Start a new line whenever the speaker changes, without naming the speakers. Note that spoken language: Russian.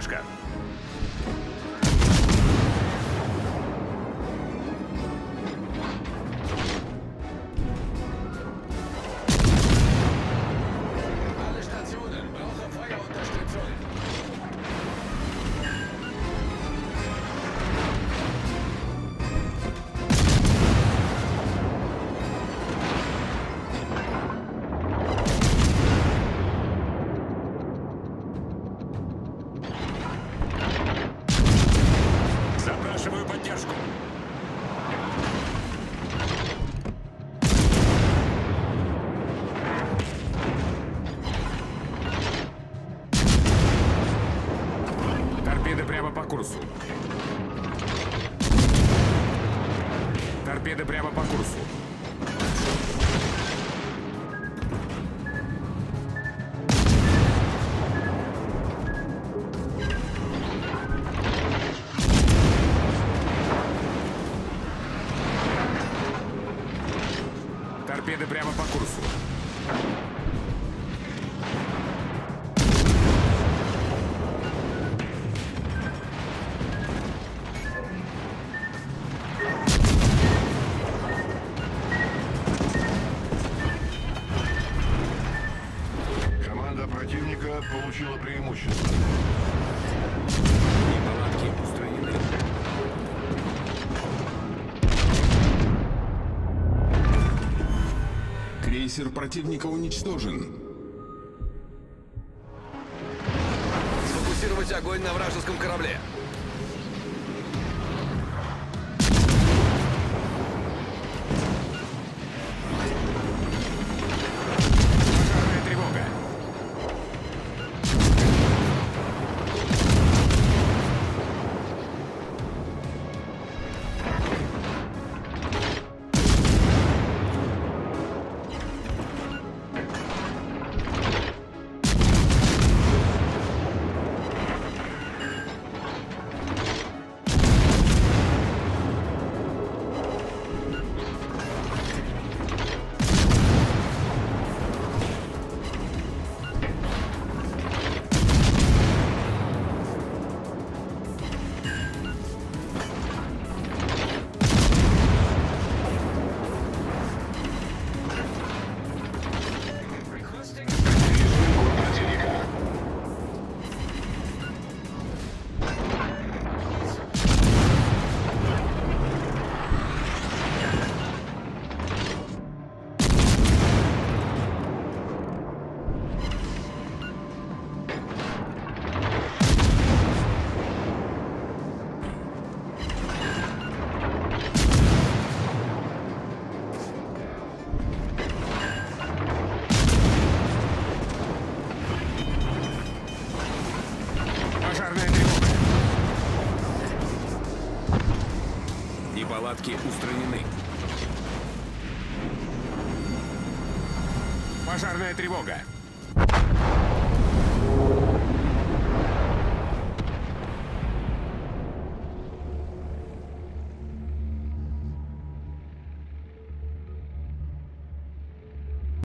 поддержка. Курсу. Торпеды прямо по курсу. Торпеды прямо по курсу.
Получила преимущество.
Неполадки устранены.
Крейсер противника уничтожен.
Сфокусировать огонь на вражеском корабле.
Пожарная тревога. Неполадки устранены. Пожарная тревога.